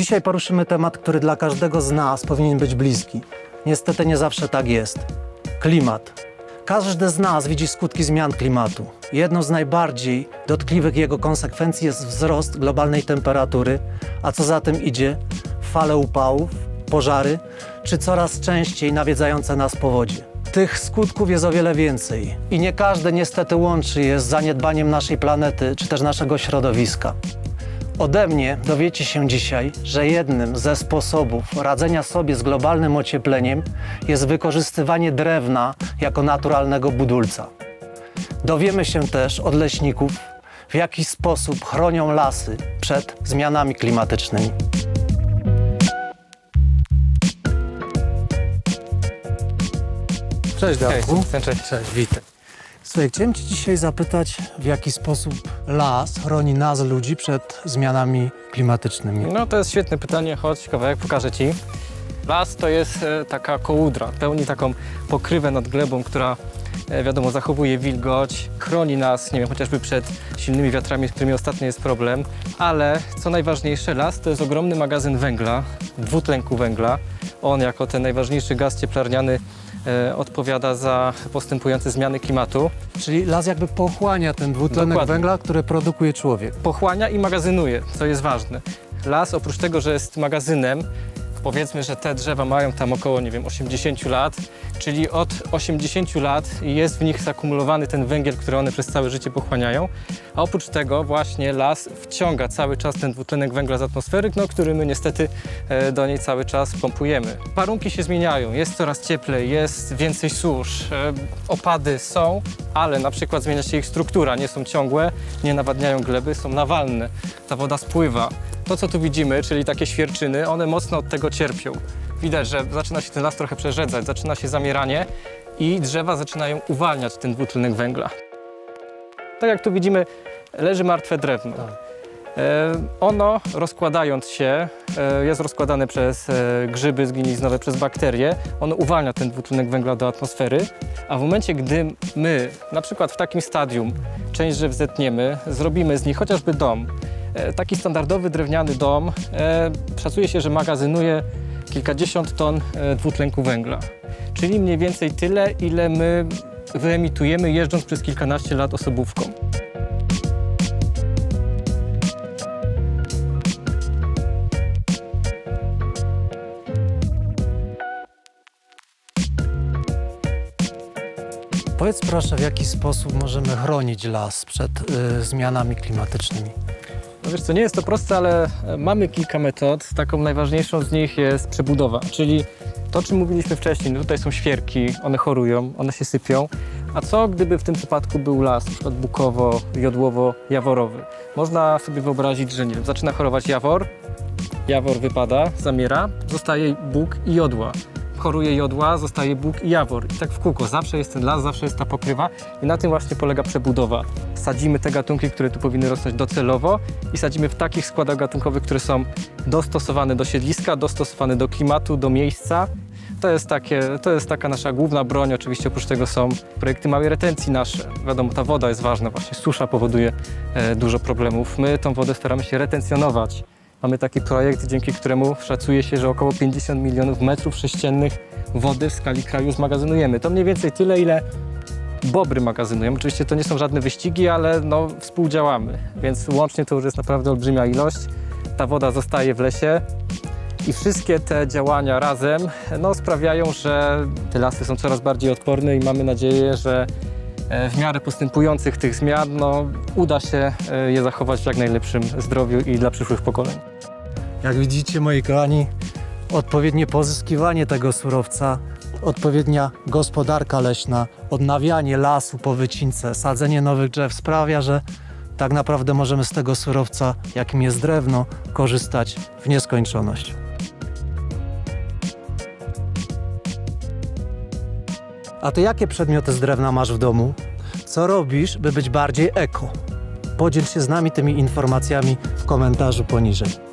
Dzisiaj poruszymy temat, który dla każdego z nas powinien być bliski. Niestety nie zawsze tak jest. Klimat. Każdy z nas widzi skutki zmian klimatu. Jedną z najbardziej dotkliwych jego konsekwencji jest wzrost globalnej temperatury, a co za tym idzie, fale upałów, pożary czy coraz częściej nawiedzające nas powodzie. Tych skutków jest o wiele więcej i nie każdy niestety łączy je z zaniedbaniem naszej planety czy też naszego środowiska. Ode mnie dowiecie się dzisiaj, że jednym ze sposobów radzenia sobie z globalnym ociepleniem jest wykorzystywanie drewna jako naturalnego budulca. Dowiemy się też od leśników, w jaki sposób chronią lasy przed zmianami klimatycznymi. Cześć Darku. Cześć, cześć. Cześć, witaj. Słuchaj, chciałem Cię dzisiaj zapytać, w jaki sposób las chroni nas, ludzi, przed zmianami klimatycznymi. No to jest świetne pytanie, chodź kawałek, pokażę Ci. Las to jest e, taka kołudra, pełni taką pokrywę nad glebą, która e, wiadomo zachowuje wilgoć, chroni nas, nie wiem, chociażby przed silnymi wiatrami, z którymi ostatnio jest problem, ale co najważniejsze, las to jest ogromny magazyn węgla, dwutlenku węgla. On jako ten najważniejszy gaz cieplarniany odpowiada za postępujące zmiany klimatu. Czyli las jakby pochłania ten dwutlenek Dokładnie. węgla, który produkuje człowiek. pochłania i magazynuje, co jest ważne. Las oprócz tego, że jest magazynem, powiedzmy, że te drzewa mają tam około, nie wiem, 80 lat, czyli od 80 lat jest w nich zakumulowany ten węgiel, który one przez całe życie pochłaniają, a oprócz tego właśnie las wciąga cały czas ten dwutlenek węgla z atmosfery, no, który my niestety e, do niej cały czas pompujemy. Warunki się zmieniają, jest coraz cieplej, jest więcej susz, e, opady są, ale na przykład zmienia się ich struktura, nie są ciągłe, nie nawadniają gleby, są nawalne, ta woda spływa. To, co tu widzimy, czyli takie świerczyny, one mocno od tego cierpią. Widać, że zaczyna się ten las trochę przerzedzać, zaczyna się zamieranie i drzewa zaczynają uwalniać ten dwutlenek węgla. Tak jak tu widzimy, leży martwe drewno. Tak. E, ono rozkładając się, e, jest rozkładane przez e, grzyby zgniliznowe, przez bakterie, ono uwalnia ten dwutlenek węgla do atmosfery, a w momencie, gdy my, na przykład w takim stadium, część drzew zetniemy, zrobimy z nich chociażby dom, taki standardowy drewniany dom, e, szacuje się, że magazynuje kilkadziesiąt ton e, dwutlenku węgla, czyli mniej więcej tyle, ile my wyemitujemy jeżdżąc przez kilkanaście lat osobówką. Powiedz proszę, w jaki sposób możemy chronić las przed y, zmianami klimatycznymi. No wiesz co, nie jest to proste, ale e, mamy kilka metod. Taką najważniejszą z nich jest przebudowa, czyli to, o czym mówiliśmy wcześniej. No tutaj są świerki, one chorują, one się sypią. A co gdyby w tym przypadku był las, przykład bukowo, jodłowo, jaworowy? Można sobie wyobrazić, że nie wiem, zaczyna chorować jawor, jawor wypada, zamiera, zostaje bóg i jodła. Choruje jodła, zostaje bóg i jawor. I tak w kółko. Zawsze jest ten las, zawsze jest ta pokrywa i na tym właśnie polega przebudowa. Sadzimy te gatunki, które tu powinny rosnąć docelowo i sadzimy w takich składach gatunkowych, które są dostosowane do siedliska, dostosowane do klimatu, do miejsca. To jest, takie, to jest taka nasza główna broń. Oczywiście oprócz tego są projekty małej retencji nasze. Wiadomo, ta woda jest ważna, właśnie susza powoduje e, dużo problemów. My tą wodę staramy się retencjonować. Mamy taki projekt, dzięki któremu szacuje się, że około 50 milionów metrów sześciennych wody w skali kraju zmagazynujemy. To mniej więcej tyle, ile bobry magazynują. Oczywiście to nie są żadne wyścigi, ale no, współdziałamy, więc łącznie to już jest naprawdę olbrzymia ilość. Ta woda zostaje w lesie i wszystkie te działania razem no, sprawiają, że te lasy są coraz bardziej odporne i mamy nadzieję, że e, w miarę postępujących tych zmian no, uda się e, je zachować w jak najlepszym zdrowiu i dla przyszłych pokoleń. Jak widzicie, moi kochani, odpowiednie pozyskiwanie tego surowca, odpowiednia gospodarka leśna, odnawianie lasu po wycince, sadzenie nowych drzew sprawia, że tak naprawdę możemy z tego surowca, jakim jest drewno, korzystać w nieskończoność. A ty jakie przedmioty z drewna masz w domu? Co robisz, by być bardziej eko? Podziel się z nami tymi informacjami w komentarzu poniżej.